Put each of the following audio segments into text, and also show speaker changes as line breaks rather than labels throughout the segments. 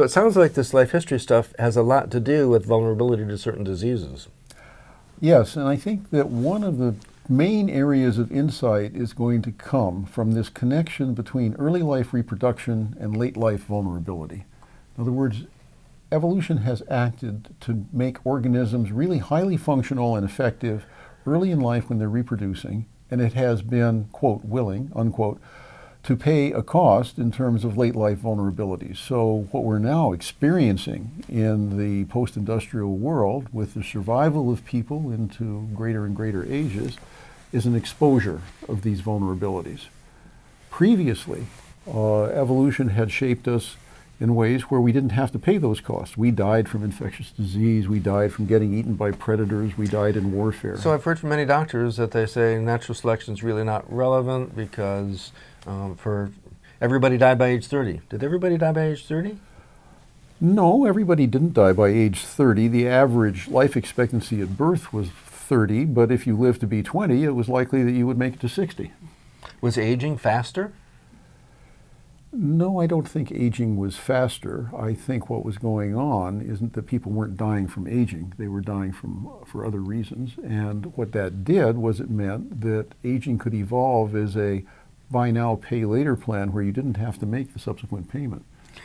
So it sounds like this life history stuff has a lot to do with vulnerability to certain diseases.
Yes, and I think that one of the main areas of insight is going to come from this connection between early life reproduction and late life vulnerability. In other words, evolution has acted to make organisms really highly functional and effective early in life when they're reproducing, and it has been, quote, willing, unquote, to pay a cost in terms of late life vulnerabilities. So, what we're now experiencing in the post industrial world with the survival of people into greater and greater ages is an exposure of these vulnerabilities. Previously, uh, evolution had shaped us in ways where we didn't have to pay those costs. We died from infectious disease, we died from getting eaten by predators, we died in warfare.
So I've heard from many doctors that they say natural selection is really not relevant because um, for everybody died by age 30. Did everybody die by age 30?
No, everybody didn't die by age 30. The average life expectancy at birth was 30, but if you lived to be 20, it was likely that you would make it to 60.
Was aging faster?
No, I don't think aging was faster. I think what was going on isn't that people weren't dying from aging. They were dying from for other reasons. And what that did was it meant that aging could evolve as a buy now, pay later plan where you didn't have to make the subsequent payment.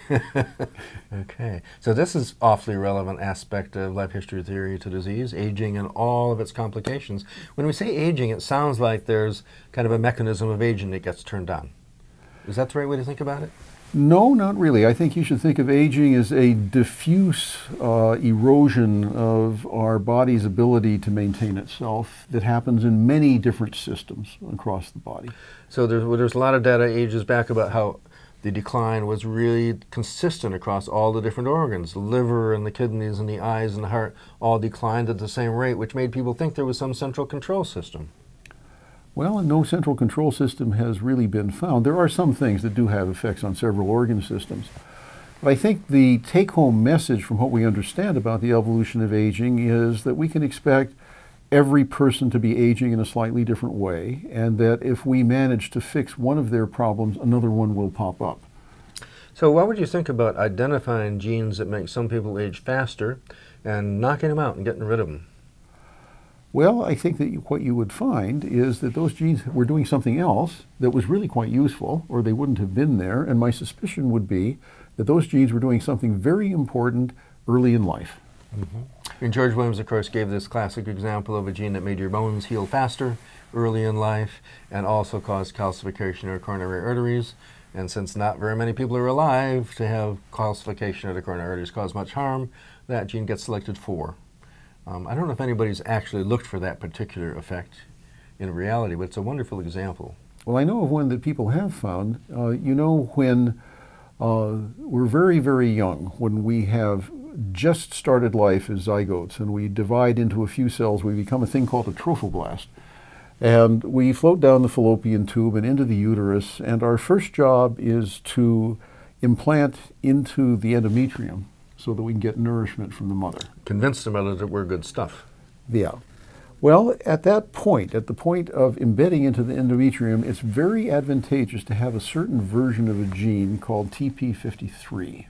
okay, so this is awfully relevant aspect of life history theory to disease, aging and all of its complications. When we say aging, it sounds like there's kind of a mechanism of aging that gets turned on. Is that the right way to think about it?
No, not really. I think you should think of aging as a diffuse uh, erosion of our body's ability to maintain itself that happens in many different systems across the body.
So there's, well, there's a lot of data ages back about how the decline was really consistent across all the different organs. The liver and the kidneys and the eyes and the heart all declined at the same rate, which made people think there was some central control system.
Well, no central control system has really been found. There are some things that do have effects on several organ systems. But I think the take home message from what we understand about the evolution of aging is that we can expect every person to be aging in a slightly different way, and that if we manage to fix one of their problems, another one will pop up.
So, what would you think about identifying genes that make some people age faster and knocking them out and getting rid of them?
Well, I think that what you would find is that those genes were doing something else that was really quite useful, or they wouldn't have been there. And my suspicion would be that those genes were doing something very important early in life.
Mm-hmm. And George Williams, of course, gave this classic example of a gene that made your bones heal faster early in life and also caused calcification of coronary arteries. And since not very many people are alive to have calcification of the coronary arteries cause much harm, that gene gets selected for. Um, I don't know if anybody's actually looked for that particular effect in reality, but it's a wonderful example.
Well, I know of one that people have found. Uh, you know, when uh, we're very, very young, when we have just started life as zygotes and we divide into a few cells, we become a thing called a trophoblast. And we float down the fallopian tube and into the uterus, and our first job is to implant into the endometrium so that we can get nourishment from the mother.
Convince the mother that we're good stuff.
Yeah. Well, at that point, at the point of embedding into the endometrium, it's very advantageous to have a certain version of a gene called TP53.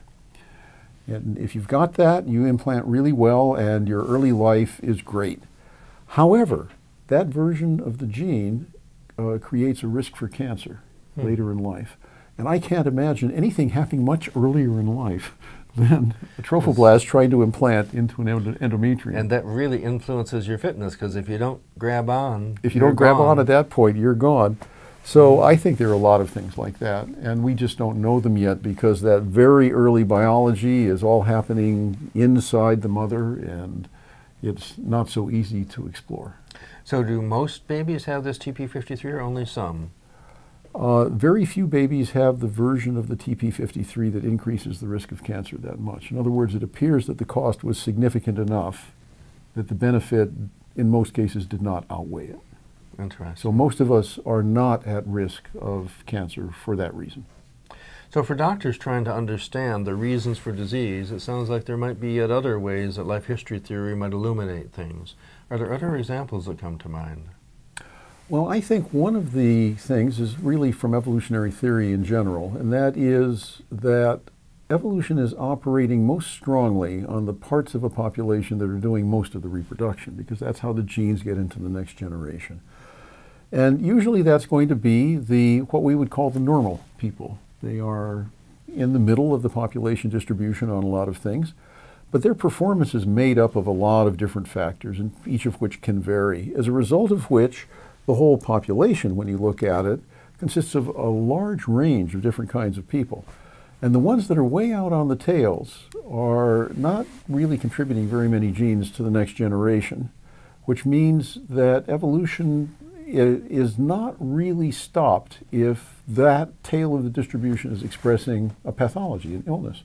And if you've got that, you implant really well and your early life is great. However, that version of the gene uh, creates a risk for cancer hmm. later in life. And I can't imagine anything happening much earlier in life than a trophoblast trying to implant into an endometrium.
And that really influences your fitness because if you don't grab on,
if you don't grab
gone.
on at that point, you're gone. So I think there are a lot of things like that, and we just don't know them yet because that very early biology is all happening inside the mother, and it's not so easy to explore.
So, do most babies have this TP53 or only some?
Uh, very few babies have the version of the TP53 that increases the risk of cancer that much. In other words, it appears that the cost was significant enough that the benefit, in most cases, did not outweigh it.
Interesting.
So most of us are not at risk of cancer for that reason.
So for doctors trying to understand the reasons for disease, it sounds like there might be yet other ways that life history theory might illuminate things. Are there other examples that come to mind?
Well, I think one of the things is really from evolutionary theory in general, and that is that evolution is operating most strongly on the parts of a population that are doing most of the reproduction because that's how the genes get into the next generation. And usually that's going to be the what we would call the normal people. They are in the middle of the population distribution on a lot of things, but their performance is made up of a lot of different factors, and each of which can vary. As a result of which, the whole population, when you look at it, consists of a large range of different kinds of people. And the ones that are way out on the tails are not really contributing very many genes to the next generation, which means that evolution is not really stopped if that tail of the distribution is expressing a pathology, an illness.